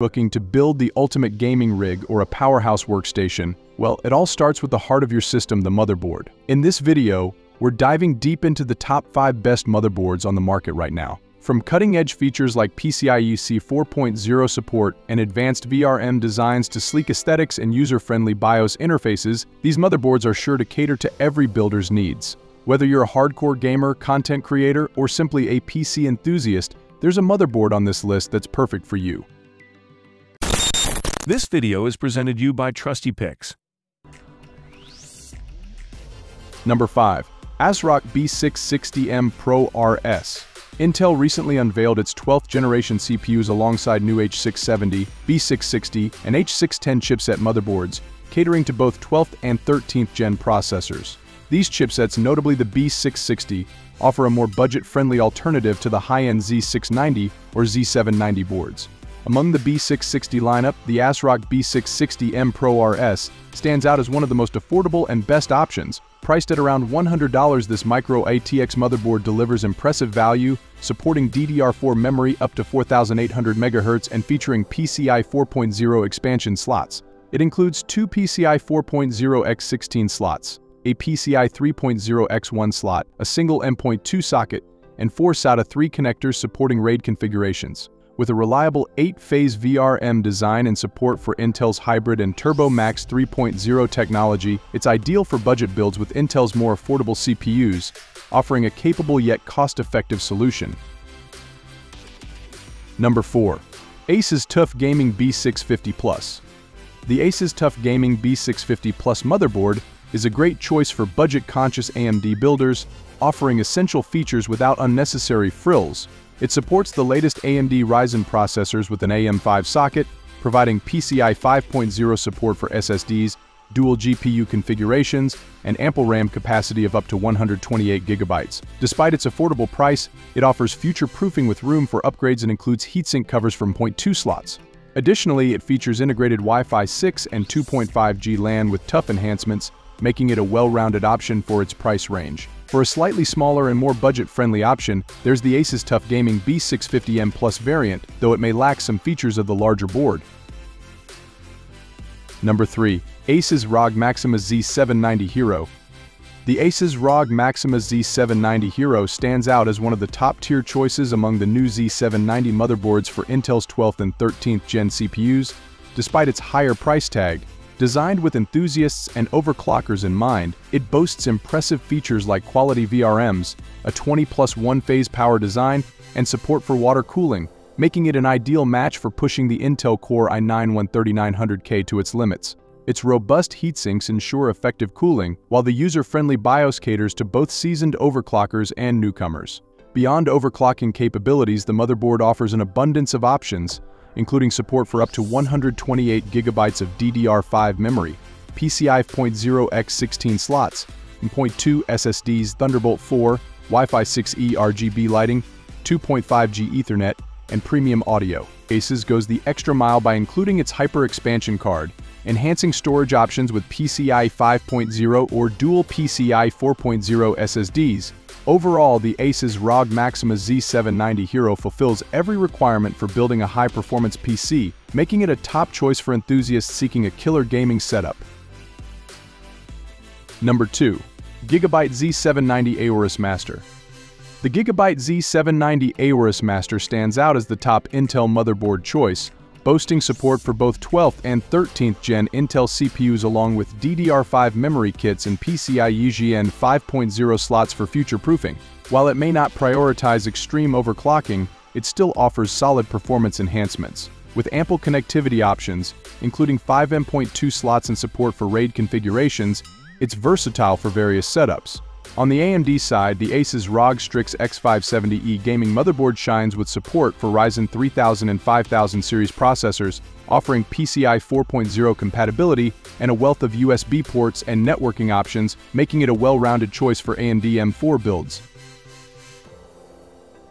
Looking to build the ultimate gaming rig or a powerhouse workstation? Well, it all starts with the heart of your system, the motherboard. In this video, we're diving deep into the top 5 best motherboards on the market right now. From cutting-edge features like PCIe 4.0 support and advanced VRM designs to sleek aesthetics and user-friendly BIOS interfaces, these motherboards are sure to cater to every builder's needs. Whether you're a hardcore gamer, content creator, or simply a PC enthusiast, there's a motherboard on this list that's perfect for you. This video is presented to you by Trusty Picks. Number 5. ASRock B660M Pro RS. Intel recently unveiled its 12th generation CPUs alongside new H670, B660, and H610 chipset motherboards, catering to both 12th and 13th gen processors. These chipsets, notably the B660, offer a more budget-friendly alternative to the high-end Z690 or Z790 boards. Among the B660 lineup, the ASRock B660M Pro RS stands out as one of the most affordable and best options. Priced at around $100, this micro ATX motherboard delivers impressive value, supporting DDR4 memory up to 4800 MHz and featuring PCI 4.0 expansion slots. It includes two PCI 4.0 x 16 slots, a PCI 3.0 x 1 slot, a single M.2 socket, and four SATA 3 connectors supporting RAID configurations. With a reliable 8-phase VRM design and support for Intel's hybrid and Turbo Max 3.0 technology, it's ideal for budget builds with Intel's more affordable CPUs, offering a capable yet cost-effective solution. Number 4. Asus TUF Gaming B650 Plus. The Asus TUF Gaming B650 Plus motherboard is a great choice for budget-conscious AMD builders, offering essential features without unnecessary frills, it supports the latest AMD Ryzen processors with an AM5 socket, providing PCI 5.0 support for SSDs, dual GPU configurations, and ample RAM capacity of up to 128 gigabytes. Despite its affordable price, it offers future-proofing with room for upgrades and includes heatsink covers from .2 slots. Additionally, it features integrated Wi-Fi 6 and 2.5G LAN with TUF enhancements, making it a well-rounded option for its price range. For a slightly smaller and more budget-friendly option, there's the Asus TUF Gaming B650M Plus variant, though it may lack some features of the larger board. Number 3. Asus ROG Maximus Z790 Hero The Asus ROG Maximus Z790 Hero stands out as one of the top-tier choices among the new Z790 motherboards for Intel's 12th and 13th gen CPUs. Despite its higher price tag, Designed with enthusiasts and overclockers in mind, it boasts impressive features like quality VRMs, a 20 plus 1-phase power design, and support for water cooling, making it an ideal match for pushing the Intel Core i9-13900K to its limits. Its robust heatsinks ensure effective cooling, while the user-friendly BIOS caters to both seasoned overclockers and newcomers. Beyond overclocking capabilities, the motherboard offers an abundance of options, including support for up to 128 gigabytes of DDR5 memory, PCI 0.0 x 16 slots, and 0.2 SSDs, Thunderbolt 4, Wi-Fi 6E RGB lighting, 2.5G Ethernet, and premium audio. Asus goes the extra mile by including its Hyper Expansion card, enhancing storage options with PCI 5.0 or dual PCI 4.0 SSDs, Overall, the Asus ROG Maximus Z790 Hero fulfills every requirement for building a high-performance PC, making it a top choice for enthusiasts seeking a killer gaming setup. Number 2. Gigabyte Z790 Aorus Master The Gigabyte Z790 Aorus Master stands out as the top Intel motherboard choice, boasting support for both 12th and 13th gen Intel CPUs along with DDR5 memory kits and PCIe Gen 5.0 slots for future-proofing. While it may not prioritize extreme overclocking, it still offers solid performance enhancements. With ample connectivity options, including 5M.2 slots and support for RAID configurations, it's versatile for various setups. On the AMD side, the Asus ROG Strix X570E gaming motherboard shines with support for Ryzen 3000 and 5000 series processors, offering PCI 4.0 compatibility and a wealth of USB ports and networking options, making it a well-rounded choice for AMD M4 builds.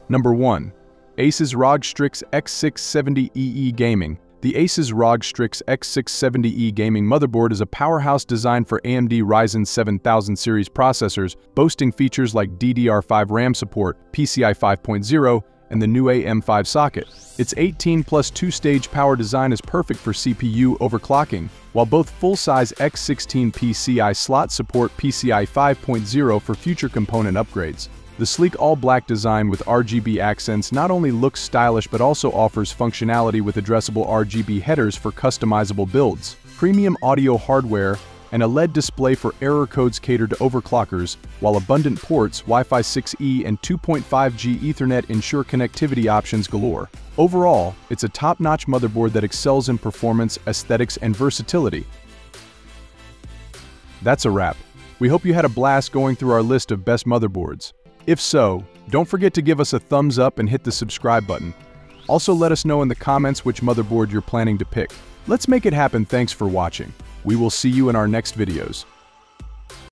Number 1. Asus ROG Strix X670EE Gaming the Asus ROG Strix X670E gaming motherboard is a powerhouse designed for AMD Ryzen 7000 series processors, boasting features like DDR5 RAM support, PCI 5.0, and the new AM5 socket. Its 18 plus 2-stage power design is perfect for CPU overclocking, while both full-size X16 PCI slots support PCI 5.0 for future component upgrades. The sleek all-black design with RGB accents not only looks stylish but also offers functionality with addressable RGB headers for customizable builds, premium audio hardware, and a LED display for error codes catered to overclockers, while abundant ports, Wi-Fi 6E and 2.5G Ethernet ensure connectivity options galore. Overall, it's a top-notch motherboard that excels in performance, aesthetics, and versatility. That's a wrap. We hope you had a blast going through our list of best motherboards. If so, don't forget to give us a thumbs up and hit the subscribe button. Also let us know in the comments which motherboard you're planning to pick. Let's make it happen thanks for watching. We will see you in our next videos.